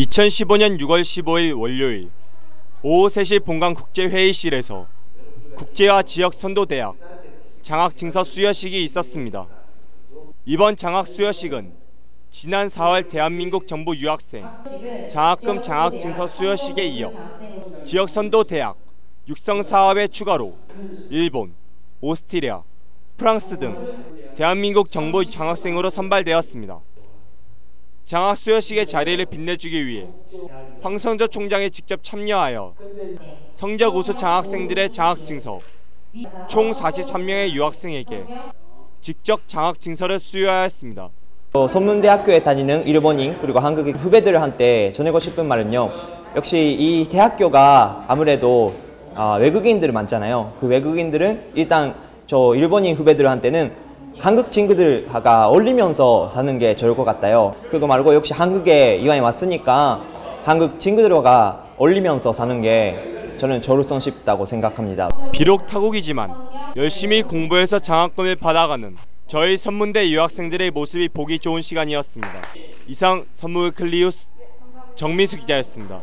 2015년 6월 15일 월요일 오후 3시 본관 국제회의실에서 국제화 지역 선도대학 장학 증서 수여식이 있었습니다. 이번 장학 수여식은 지난 4월 대한민국 정부 유학생 장학금 장학 증서 수여식에 이어 지역 선도 대학 육성 사업의 추가로 일본, 오스트리아, 프랑스 등 대한민국 정부 장학생으로 선발되었습니다. 장학 수여식의 자리를 빛내주기 위해 황성조 총장이 직접 참여하여 성적 우수 장학생들의 장학 증서 총 43명의 유학생에게 직접 장학 증서를 수여하였습니다. 어, 선문대학교에 다니는 일본인 그리고 한국인 후배들한테 전하고 싶은 말은요. 역시 이 대학교가 아무래도 아, 외국인들 많잖아요. 그 외국인들은 일단 저 일본인 후배들한테는 한국 친구들과 어울리면서 사는 게 좋을 것 같아요. 그거 말고 역시 한국에 이왕에 왔으니까 한국 친구들과 어울리면서 사는 게 저는 저로서 싶다고 생각합니다. 비록 타국이지만 열심히 공부해서 장학금을 받아가는 저희 선문대 유학생들의 모습이 보기 좋은 시간이었습니다. 이상 선물 클리우스 정민수 기자였습니다.